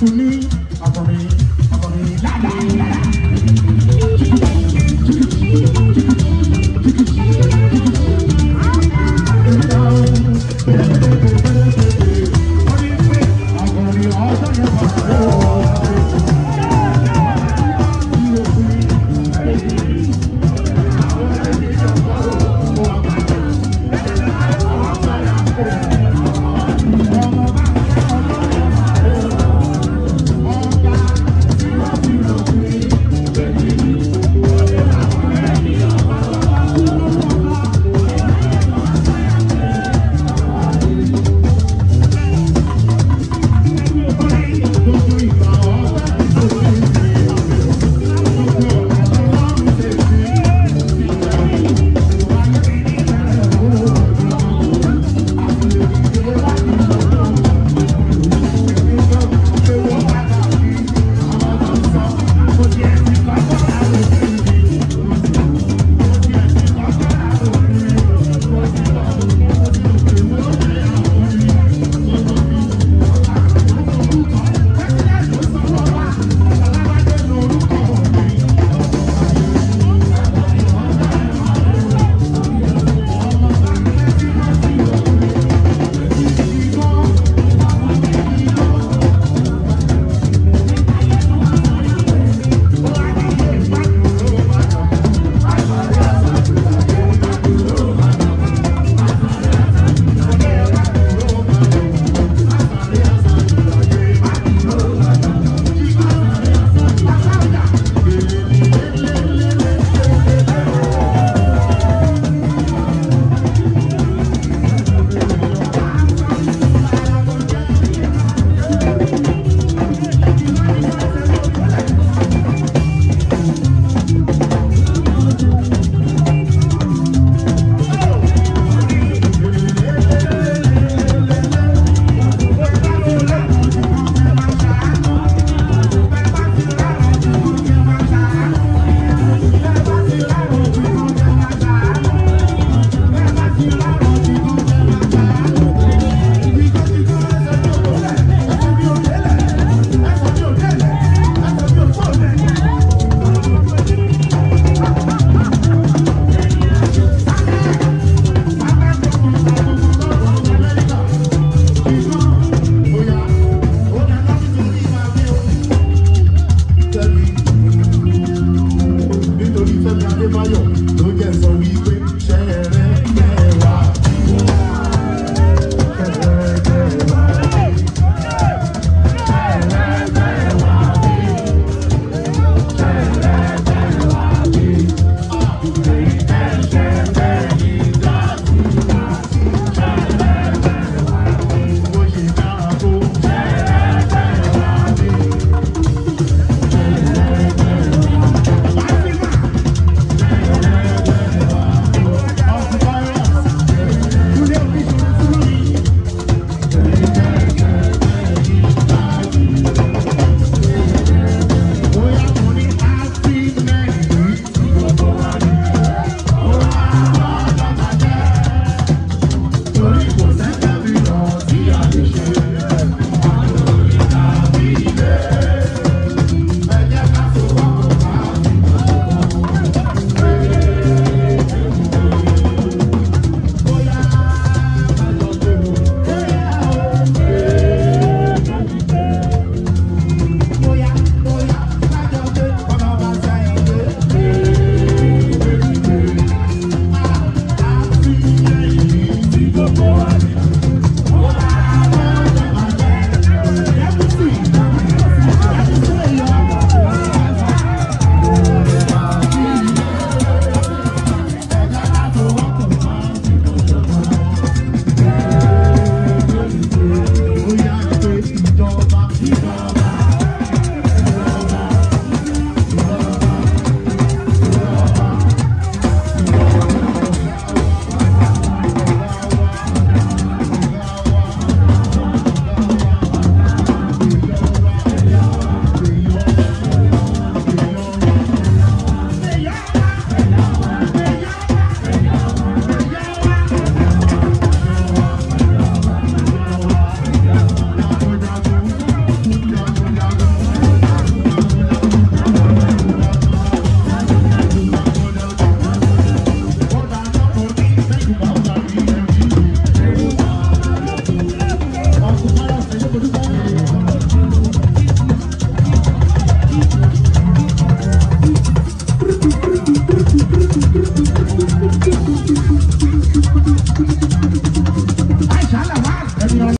to